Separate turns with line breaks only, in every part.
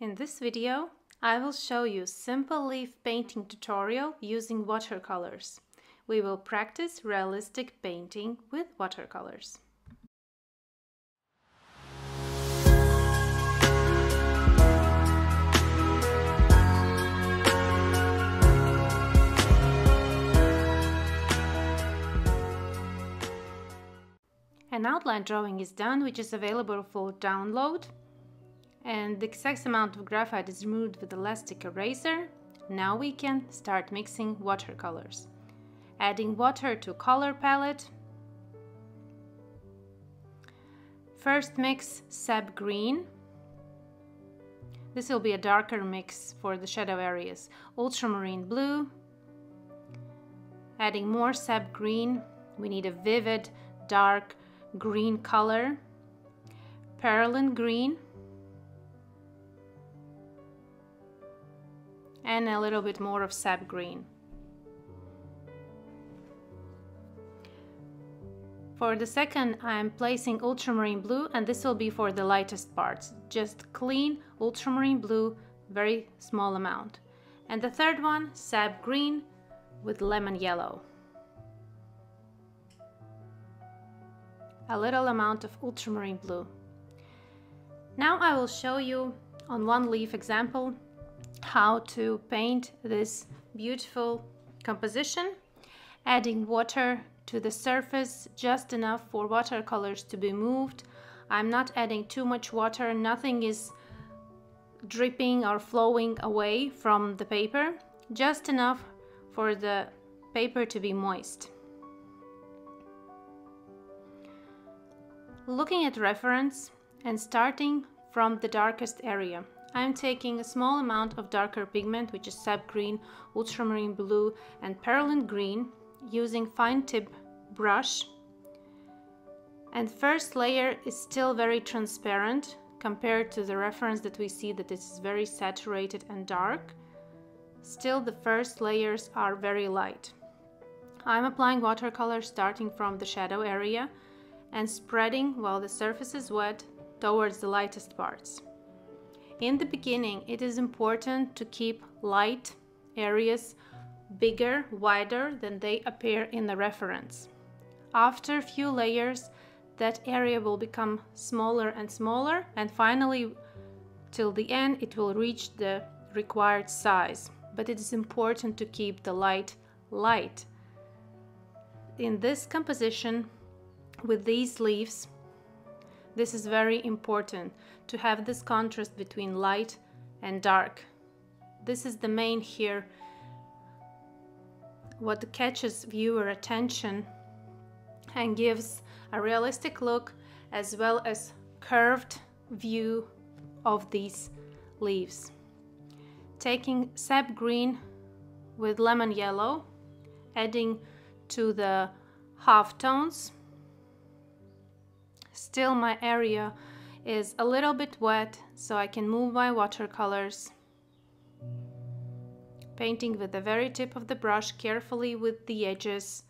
In this video, I will show you simple leaf painting tutorial using watercolors. We will practice realistic painting with watercolors. An outline drawing is done which is available for download and the excess amount of graphite is removed with elastic eraser. Now we can start mixing watercolors. Adding water to color palette. First mix sap green. This will be a darker mix for the shadow areas. Ultramarine blue. Adding more sap green. We need a vivid, dark green color. Perylene green and a little bit more of sap green. For the second, I'm placing ultramarine blue and this will be for the lightest parts. Just clean ultramarine blue, very small amount. And the third one, sap green with lemon yellow. A little amount of ultramarine blue. Now I will show you on one leaf example how to paint this beautiful composition, adding water to the surface just enough for watercolors to be moved. I'm not adding too much water, nothing is dripping or flowing away from the paper, just enough for the paper to be moist. Looking at reference and starting from the darkest area. I'm taking a small amount of darker pigment, which is sap green, ultramarine blue, and perylene green, using fine tip brush. And first layer is still very transparent compared to the reference that we see that it is very saturated and dark. Still the first layers are very light. I'm applying watercolor starting from the shadow area and spreading while the surface is wet towards the lightest parts. In the beginning, it is important to keep light areas bigger, wider than they appear in the reference. After a few layers, that area will become smaller and smaller and finally till the end it will reach the required size. But it is important to keep the light light. In this composition with these leaves, this is very important to have this contrast between light and dark. This is the main here, what catches viewer attention and gives a realistic look as well as curved view of these leaves. Taking sap green with lemon yellow, adding to the half tones Still my area is a little bit wet, so I can move my watercolors. Painting with the very tip of the brush carefully with the edges.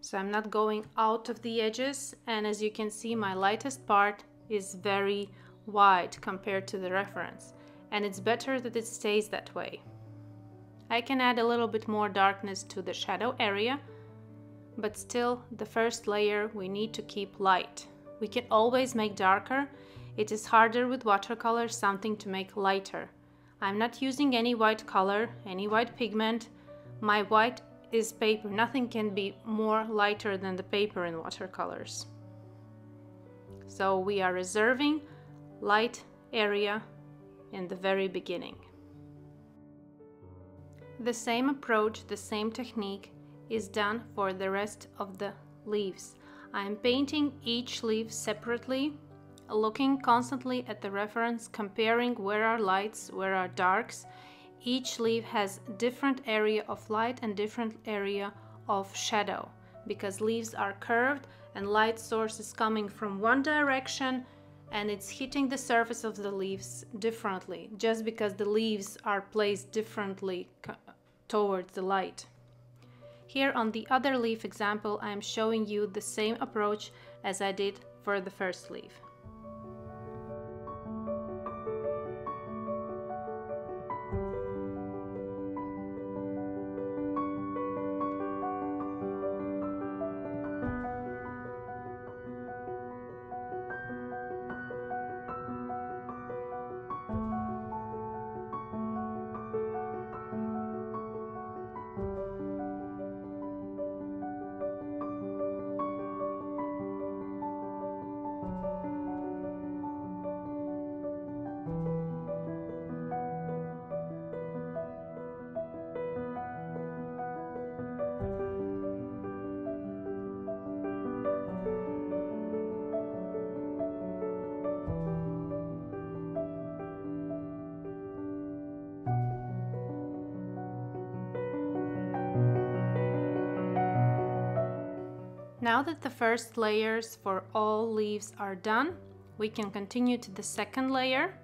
So I'm not going out of the edges and as you can see my lightest part is very wide compared to the reference and it's better that it stays that way. I can add a little bit more darkness to the shadow area but still the first layer we need to keep light. We can always make darker. It is harder with watercolor something to make lighter. I'm not using any white color, any white pigment. My white is paper. Nothing can be more lighter than the paper in watercolors. So we are reserving light area in the very beginning. The same approach, the same technique is done for the rest of the leaves. I am painting each leaf separately, looking constantly at the reference, comparing where are lights, where are darks. Each leaf has different area of light and different area of shadow because leaves are curved and light source is coming from one direction and it's hitting the surface of the leaves differently just because the leaves are placed differently towards the light. Here on the other leaf example, I am showing you the same approach as I did for the first leaf. Now that the first layers for all leaves are done, we can continue to the second layer,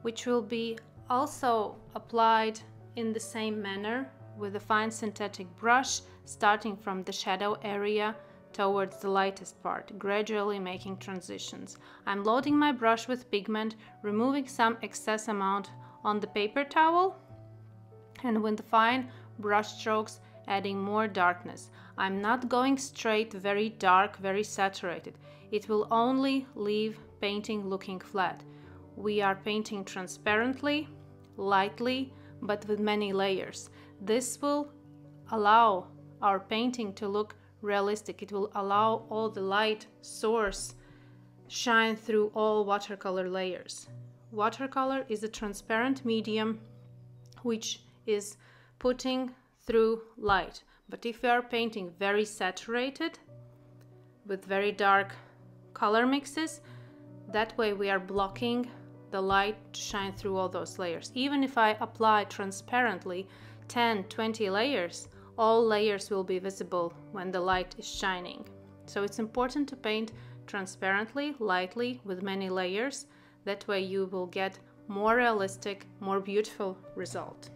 which will be also applied in the same manner with a fine synthetic brush, starting from the shadow area towards the lightest part, gradually making transitions. I'm loading my brush with pigment, removing some excess amount on the paper towel, and with the fine brush strokes, adding more darkness. I'm not going straight, very dark, very saturated. It will only leave painting looking flat. We are painting transparently, lightly, but with many layers. This will allow our painting to look realistic. It will allow all the light source shine through all watercolor layers. Watercolor is a transparent medium which is putting through light. But if we are painting very saturated with very dark color mixes, that way we are blocking the light to shine through all those layers. Even if I apply transparently 10, 20 layers, all layers will be visible when the light is shining. So it's important to paint transparently, lightly, with many layers. That way you will get more realistic, more beautiful result.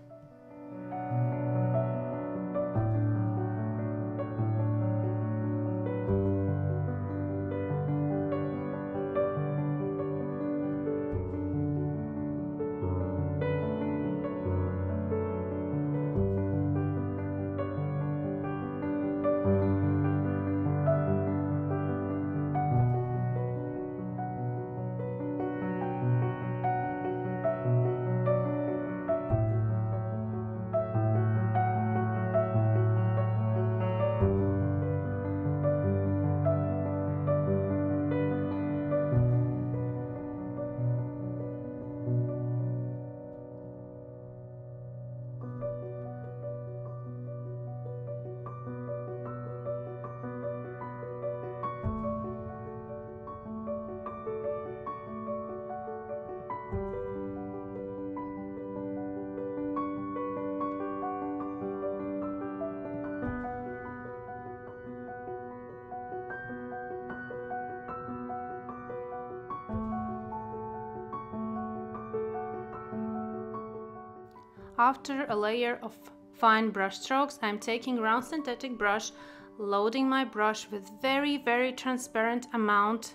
After a layer of fine brush strokes, I'm taking round synthetic brush, loading my brush with very, very transparent amount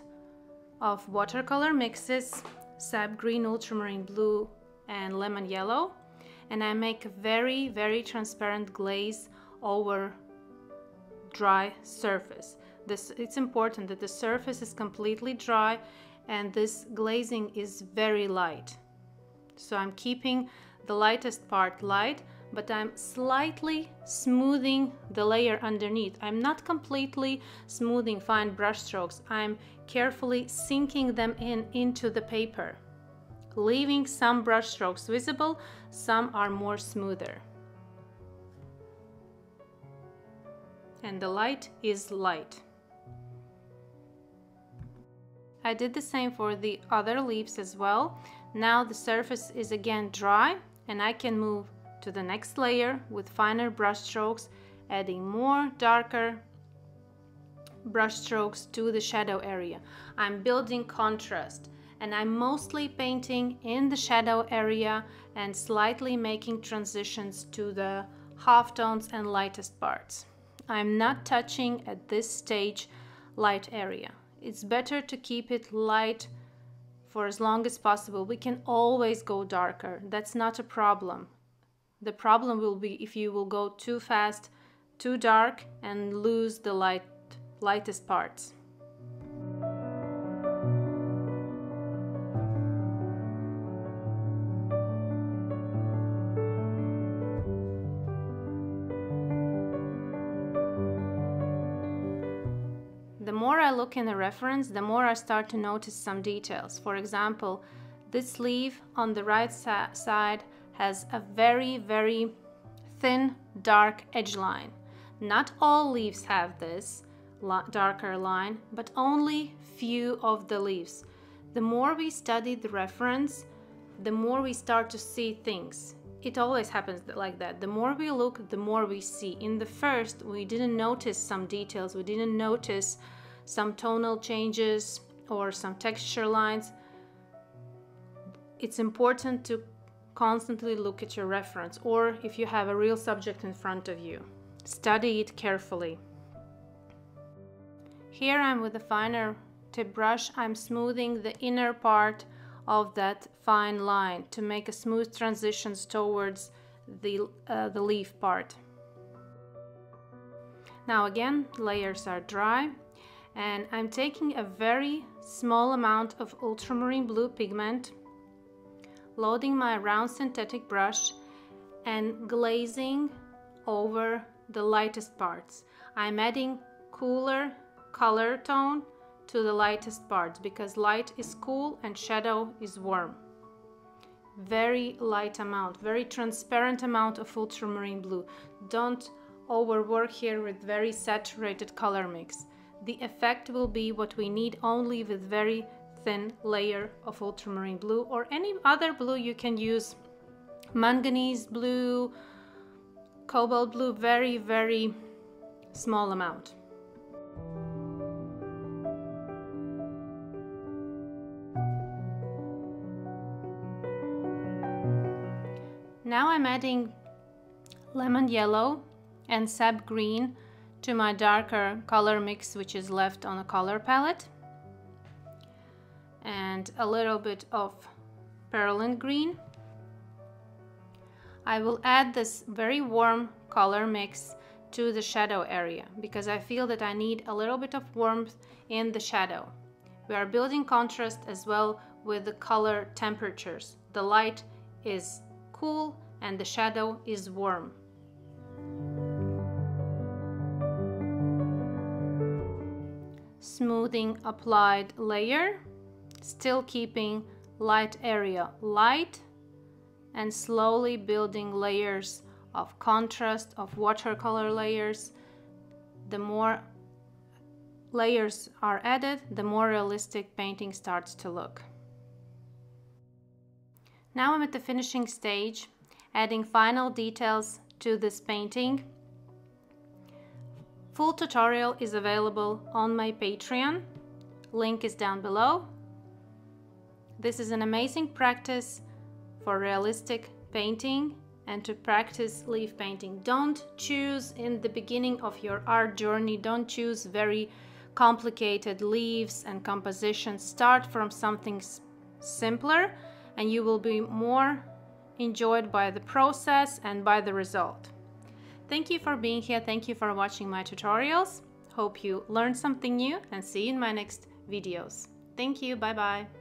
of watercolor mixes, sap green, ultramarine blue, and lemon yellow. And I make a very, very transparent glaze over dry surface. This, it's important that the surface is completely dry and this glazing is very light. So I'm keeping the lightest part light, but I'm slightly smoothing the layer underneath. I'm not completely smoothing fine brush strokes. I'm carefully sinking them in into the paper, leaving some brush strokes visible, some are more smoother. And the light is light. I did the same for the other leaves as well. Now the surface is again dry and I can move to the next layer with finer brush strokes, adding more darker brush strokes to the shadow area. I'm building contrast and I'm mostly painting in the shadow area and slightly making transitions to the halftones and lightest parts. I'm not touching at this stage light area. It's better to keep it light for as long as possible. We can always go darker. That's not a problem. The problem will be if you will go too fast, too dark and lose the light, lightest parts. Look in the reference, the more I start to notice some details. For example, this leaf on the right side has a very, very thin, dark edge line. Not all leaves have this darker line, but only few of the leaves. The more we study the reference, the more we start to see things. it always happens like that. The more we look, the more we see. In the first, we didn't notice some details, we didn't notice some tonal changes or some texture lines. It's important to constantly look at your reference or if you have a real subject in front of you, study it carefully. Here I'm with a finer tip brush, I'm smoothing the inner part of that fine line to make a smooth transitions towards the, uh, the leaf part. Now again, layers are dry and I'm taking a very small amount of ultramarine blue pigment, loading my round synthetic brush and glazing over the lightest parts. I'm adding cooler color tone to the lightest parts because light is cool and shadow is warm. Very light amount, very transparent amount of ultramarine blue. Don't overwork here with very saturated color mix. The effect will be what we need only with very thin layer of ultramarine blue or any other blue you can use. Manganese blue, cobalt blue, very, very small amount. Now I'm adding lemon yellow and sap green to my darker color mix which is left on a color palette and a little bit of perylene green. I will add this very warm color mix to the shadow area because I feel that I need a little bit of warmth in the shadow. We are building contrast as well with the color temperatures. The light is cool and the shadow is warm. Smoothing applied layer, still keeping light area light and slowly building layers of contrast of watercolor layers. The more layers are added, the more realistic painting starts to look. Now I'm at the finishing stage, adding final details to this painting. Full tutorial is available on my Patreon. Link is down below. This is an amazing practice for realistic painting and to practice leaf painting. Don't choose in the beginning of your art journey, don't choose very complicated leaves and compositions. Start from something simpler and you will be more enjoyed by the process and by the result. Thank you for being here. Thank you for watching my tutorials. Hope you learned something new and see you in my next videos. Thank you. Bye bye.